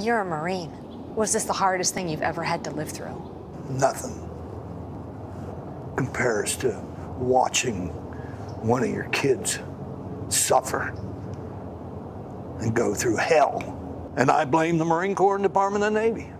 You're a Marine. Was this the hardest thing you've ever had to live through? Nothing compares to watching one of your kids suffer and go through hell. And I blame the Marine Corps and Department of the Navy.